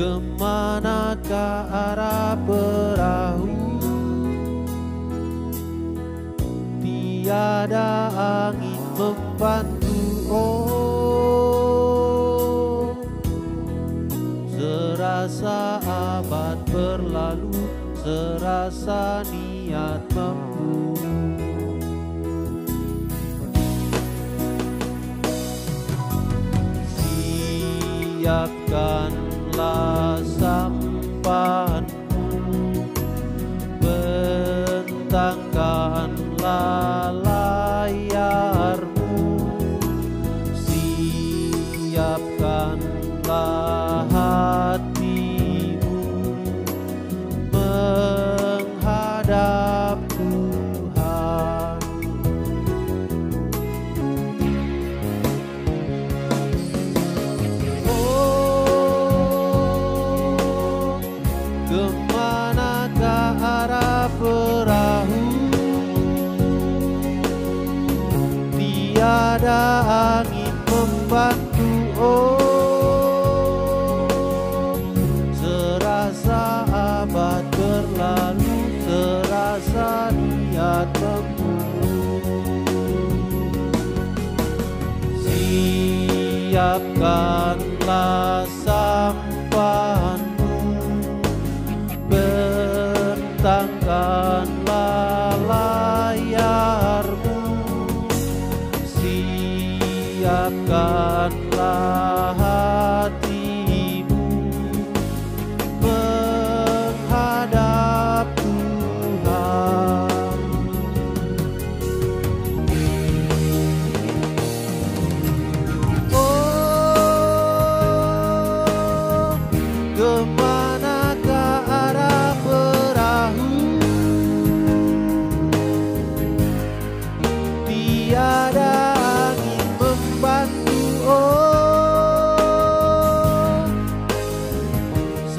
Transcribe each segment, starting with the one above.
ke arah perahu? Tiada angin membantu Oh. Serasa abad berlalu Serasa niat mampu. Siapkanlah la Tiada angin membantu. Oh, serasa abad berlalu, serasa niat membunuh. Siapkanlah sampanmu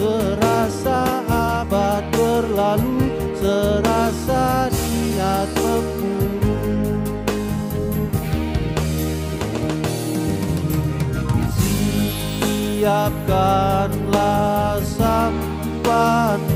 serasa abad berlalu, serasa niat membunuh. Siapkanlah sampanmu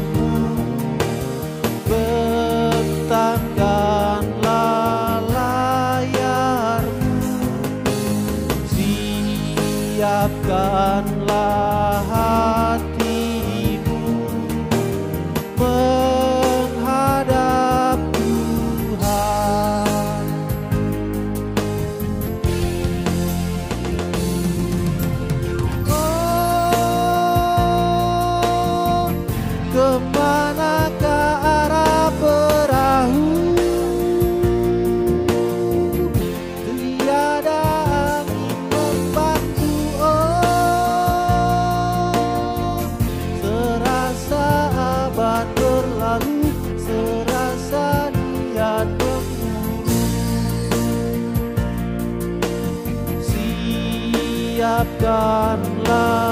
Siapkanlah